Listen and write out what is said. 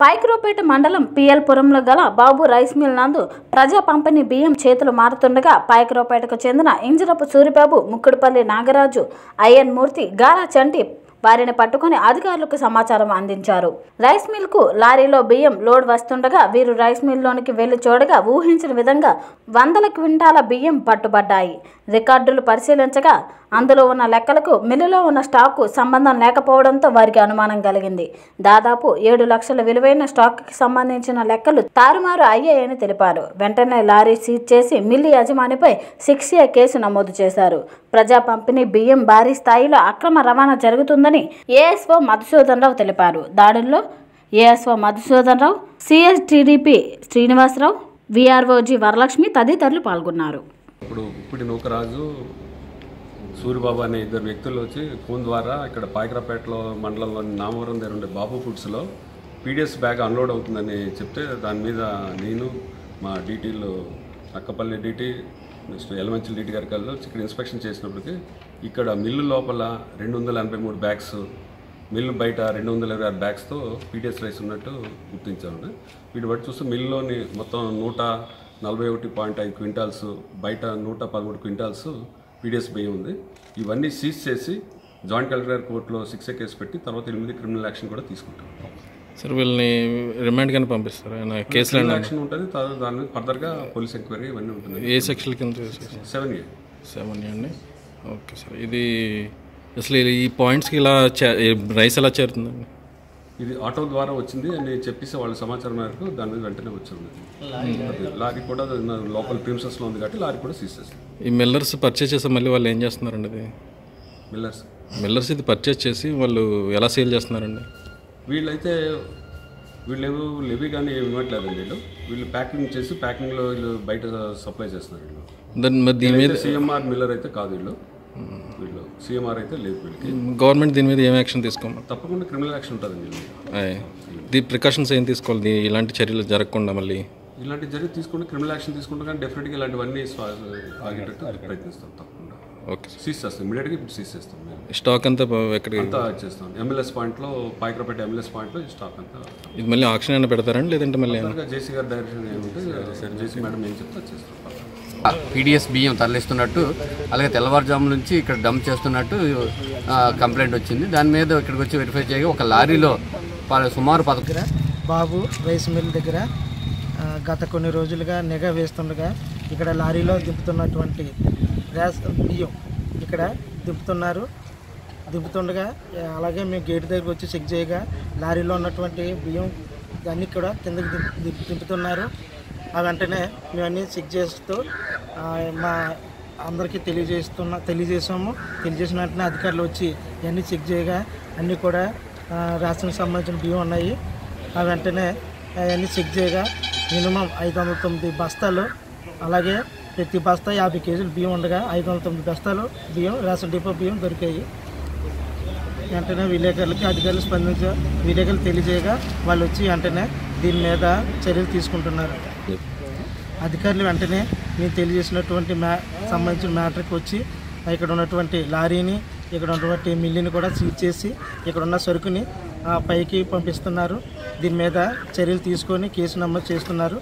పైకిరోపేట మండలం పిఎల్పురంలో గల బాబు rice mill నందు ప్రజా పంపిణీ బియ్యం చేతులు మారుతుండగా పైకిరోపేటకు చెందిన ఇంజరపు సూరిబాబు ముక్కుడుపల్లి నాగరాజు అయ్యన్ మూర్తి గారా చంటి వారిని పట్టుకుని అధికారులకు సమాచారం అందించారు. రైస్ మిల్కు లారీలో బియ్యం లోడ్ వస్తుండగా వీరు రైస్ మిల్లోనికి వెళ్ళి చూడగా ఊహించిన విధంగా వందల క్వింటాల బియ్యం పట్టుబడ్డాయి. రికార్డులు పరిశీలించగా అందులో ఉన్న లెక్కలకు మిల్లులో ఉన్న స్టాకు సంబంధం లేకపోవడంతో వారికి అనుమానం కలిగింది. దాదాపు ఏడు లక్షల విలువైన స్టాక్కి సంబంధించిన లెక్కలు తారుమారు అయ్యాయని తెలిపారు. వెంటనే లారీ సీజ్ చేసి మిల్లు యజమానిపై సిక్స్ కేసు నమోదు చేశారు. ప్రజా పంపిణీ బియ్యం భారీ స్థాయిలో అక్రమ రవాణా జరుగుతుందని ఏఎస్ఓ మధుసూదన్ రావు తెలిపారు. దాడుల్లో ఏఎస్ఓ మధుసూదన్ రావు సిఎస్టీడీపీ శ్రీనివాసరావు విఆర్ఓజీ వరలక్ష్మి తదితరులు పాల్గొన్నారు. ఇప్పుడు ఇప్పుడు నూకరాజు సూరిబాబు అనే ఇద్దరు వ్యక్తులు వచ్చి ఫోన్ ద్వారా ఇక్కడ పాయకరాపేటలో మండలంలోని నామవరం దగ్గర ఉండే బాబు ఫుడ్స్లో పీడిఎస్ బ్యాగ్ అన్లోడ్ అవుతుందని చెప్తే దాని మీద నేను మా డీటీలు Akkapalli DT next Yelamanchili DT గారి కల్లో ఇక్కడ ఇన్స్పెక్షన్ చేసినప్పటికీ ఇక్కడ మిల్లు లోపల రెండు వందల ఎనభై మూడు బ్యాగ్స్ మిల్లు బయట రెండు వందల ఇరవై ఆరు బ్యాగ్స్తో పీడిఎస్ రైస్ ఉన్నట్టు గుర్తించామండి వీటి బట్టి చూస్తే మిల్లులోని మొత్తం నూట నలభై ఒకటి పాయింట్ ఐదు క్వింటాల్స్ బయట నూట పదమూడు క్వింటాల్స్ పీడిఎస్ బియ్యం ఉంది. ఇవన్నీ సీజ్ చేసి జాయింట్ కలెక్టర్ కోర్టులో శిక్ష కేసు పెట్టి తర్వాత ఎనిమిది క్రిమినల్ యాక్షన్ కూడా తీసుకుంటాం. సార్ వీళ్ళని రిమాండ్ కానీ పంపిస్తారు? కేసులు యాక్షన్ ఉంటుంది తర్వాత దాని మీద ఫర్దర్గా పోలీస్ ఎంక్వైరీ ఇవన్నీ ఉంటుంది ఏ సెక్షన్ కింద సెవెన్ ఏ. సెవెన్ అండి. ఓకే సార్ ఇది అసలు ఈ పాయింట్స్కి ఇలా రైస్ ఎలా చేరుతుందండి? ఇది ఆటో ద్వారా వచ్చింది అని చెప్పేసి వాళ్ళ సమాచారం మేరకు దాని మీద వెంటనే వచ్చింది లారీ కూడా లోకల్ ప్రిన్సెస్లో ఉంది కాబట్టి లారీ కూడా సీజ్ చేస్తుంది ఈ మిల్లర్స్ పర్చేస్ చేస్తే మళ్ళీ వాళ్ళు ఏం చేస్తున్నారండి ఇది? మిల్లర్స్. మిల్లర్స్ ఇది పర్చేస్ చేసి వాళ్ళు ఎలా సేల్ చేస్తున్నారండి? వీళ్ళైతే వీళ్ళేమో లెవీ కానీ ఏమి ఇవ్వట్లేదండి వీళ్ళు. వీళ్ళు ప్యాకింగ్ చేసి ప్యాకింగ్లో వీళ్ళు బయట సప్లై చేస్తున్నారు వీళ్ళు. దాని మరి దీని మీద సిఎంఆర్ మిల్లర్ అయితే కాదు వీళ్ళు. వీళ్ళు సిఎంఆర్ అయితే లేదు వీళ్ళకి. గవర్నమెంట్ దీని మీద ఏం యాక్షన్ తీసుకోమని? తప్పకుండా క్రిమినల్ యాక్షన్ ఉంటుందండి వీళ్ళ మీద. దీ ప్రికాషన్స్ ఏం తీసుకోవాలి? ఇలాంటి చర్యలు జరగకుండా మళ్ళీ? ఇలాంటి జరిగి తీసుకుంటే క్రిమినల్ యాక్షన్ తీసుకుంటే కానీ డెఫినెట్గా ఇలాంటివన్నీ ఆగేటట్టు ప్రయత్నిస్తాం తప్పకుండా. ఓకే సీజ్ చేస్తాం ఇమీడియట్గా ఇప్పుడు సీజ్ చేస్తాం మేము. స్టాక్ అంతా ఎక్కడికి? అంతా చేస్తాం. ఎంఎల్ఎస్ పాయింట్లో పాయకరపేట ఎంఎల్ఎస్ పాయింట్లో ఈ స్టాక్ అంతా ఇది మళ్ళీ ఆక్షన్ అయినా పెడతారండి లేదంటే మళ్ళీ ఏమైనా? జేసీ గారి డైరెక్షన్ ఏముంటే జేసీ మేడం ఏం చెప్తే చేస్తాం. పీడిఎస్ బియ్యం తరలిస్తున్నట్టు అలాగే తెల్లవారుజాము నుంచి ఇక్కడ డంప్ చేస్తున్నట్టు కంప్లైంట్ వచ్చింది. దాని మీద ఇక్కడికి వచ్చి వెరిఫై చేయగా ఒక లారీలో ప- సుమారు పదకొండు బాబు రైస్ మిల్ దగ్గర గత కొన్ని రోజులుగా నిఘా వేస్తుండగా ఇక్కడ లారీలో దింపుతున్నటువంటి గ్యాస్ బియ్యం ఇక్కడ దింపుతున్నారు. దింపుతుండగా అలాగే మేము గేట్ దగ్గరకు వచ్చి చెక్ చేయగా లారీలో ఉన్నటువంటి బియ్యం అన్నీ కూడా కిందకి దింపుతున్నారు. ఆ వెంటనే మేమన్నీ చెక్ చేస్తూ మా అందరికీ తెలియజేస్తున్న తెలియజేసాము తెలియజేసిన వెంటనే అధికారులు వచ్చి ఇవన్నీ చెక్ చేయగా అన్నీ కూడా రేషన్కి రాష్ట్రానికి సంబంధించిన బియ్యం ఉన్నాయి. ఆ వెంటనే అవన్నీ చెక్ చేయగా మినిమం ఐదు వందల తొమ్మిది బస్తాలు అలాగే ప్రతి బస్తా యాభై కేజీలు బియ్యం ఉండగా ఐదు వందల తొమ్మిది బస్తాలు బియ్యం రేషన్ డిపో బియ్యం దొరికాయి. వెంటనే విలేకరులకి అధికారులు స్పందించ విలేకరులు తెలియజేయగా వాళ్ళు వచ్చి వెంటనే దీని మీద చర్యలు తీసుకుంటున్నారు. అధికారులు వెంటనే మేము తెలియజేసినటువంటి మ్యా సంబంధించిన మ్యాటర్కి వచ్చి ఇక్కడ ఉన్నటువంటి లారీని ఇక్కడ ఉన్నటువంటి మిల్లుని కూడా సీజ్ చేసి ఇక్కడ ఉన్న సరుకుని ఆ, పైకి పంపిస్తున్నారు. దీని మీద చర్యలు తీసుకొని కేసు నమోదు చేస్తున్నారు.